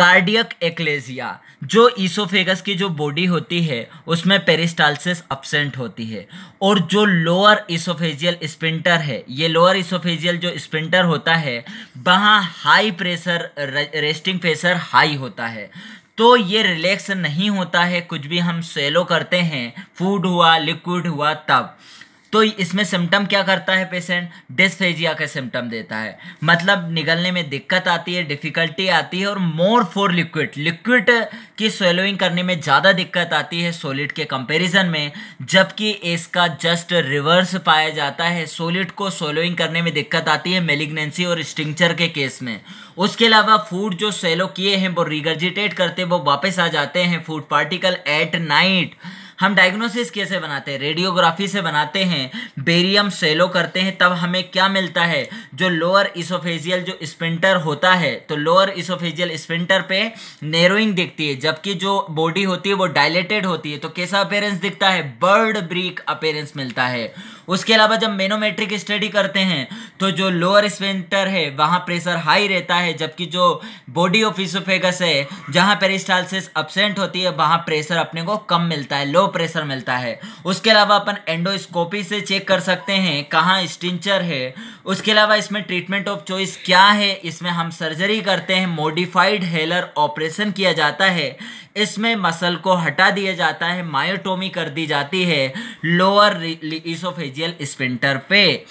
Cardiac एक्लेजिया जो oesophagus की जो बॉडी होती है, उसमें पेरिस्टालसिस अपसेंट होती है। और जो लोअर ईसोफेजियल स्पिंटर है, ये लोअर ईसोफेजियल जो स्पिंटर होता है, वहाँ high pressure resting pressure high होता है। तो ये रिलैक्स नहीं होता है, कुछ भी हम सेलो करते हैं फ़ूड हुआ लिक्विड हुआ, तब। तो इसमें सिम्टम क्या करता है पेशेंट डिस्फेजिया का सिम्टम देता है। मतलब निगलने में दिक्कत आती है डिफ़िकल्टी आती है और मोर फॉर लिक्विड लिक्विड की स्वेलोइंग करने में ज़्यादा दिक्कत आती है सोलिड के कंपैरिजन में, जबकि इसका जस्ट रिवर्स पाया जाता है। सोलिड को सोलोइंग करने में दिक्कत आती है मेलिग्नेंसी और स्टिंक्चर के केस में। उसके अलावा फ़ूड जो सेलो किए हैं, वो रिगर्जिटेट करते, वो वापस आ जाते हैं फ़ूड पार्टिकल एट नाइट हम डायग्नोसिस कैसे बनाते हैं? रेडियोग्राफी से बनाते हैं बेरियम सेलो करते हैं, तब हमें क्या मिलता है? जो लोअर इसोफेजियल जो स्पिंटर होता है तो लोअर इसोफेजियल स्पिंटर पे नेरोइंग दिखती है, जबकि जो बॉडी होती है वो डायलेटेड होती है तो कैसा अपेयरेंस दिखता है? बर्ड ब्रीक अपेयरेंस मिलता है। उसके अलावा जब मेनोमेट्रिक स्टडी करते हैं तो जो लोअर स्पेंटर है, वहाँ प्रेशर हाई रहता है, जबकि जो बॉडी ऑफ़ इसोफेगस है, जहाँ पेरिस्टालसिस अपसेंट होती है, वहाँ प्रेशर अपने को कम मिलता है लो प्रेशर मिलता है। उसके अलावा अपन एंडोस्कोपी से चेक कर सकते हैं, कहाँ स्टिंचर है। उसके अलावा इसमें ट्रीटमेंट ऑफ़ चॉइस क्या है, इसमें हम सर्जरी करते हैं मॉडिफाइड हेलर ऑपरेशन किया जाता है। इसमें मसल को हटा दिया जाता है, मायोटोमी कर दी जाती है लोअर इसोफेजियल स्पिंटर पे।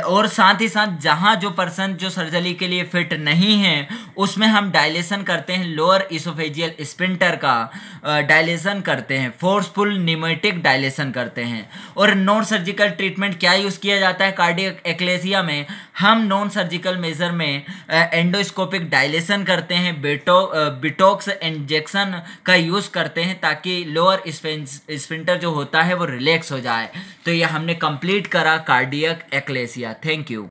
और साथ ही साथ जहाँ जो पर्सन जो सर्जरी के लिए फिट नहीं है, उसमें हम डायलेशन करते हैं लोअर इसोफेजियल स्पिंटर का। डायलेशन करते हैं फोर्सफुल निमेटिक डायलेशन करते हैं। और नॉन सर्जिकल ट्रीटमेंट क्या यूज़ किया जाता है? कार्डियक एक्लेसिया में हम नॉन सर्जिकल मेजर में एंडोस्कोपिक डायलेशन करते हैं बेटो बिटॉक्स इंजेक्शन का यूज़ करते हैं ताकि लोअर स्पिंटर जो होता है वो रिलैक्स हो जाए तो ये हमने कंप्लीट करा कार्डियक एक्लेसिया थैंक you.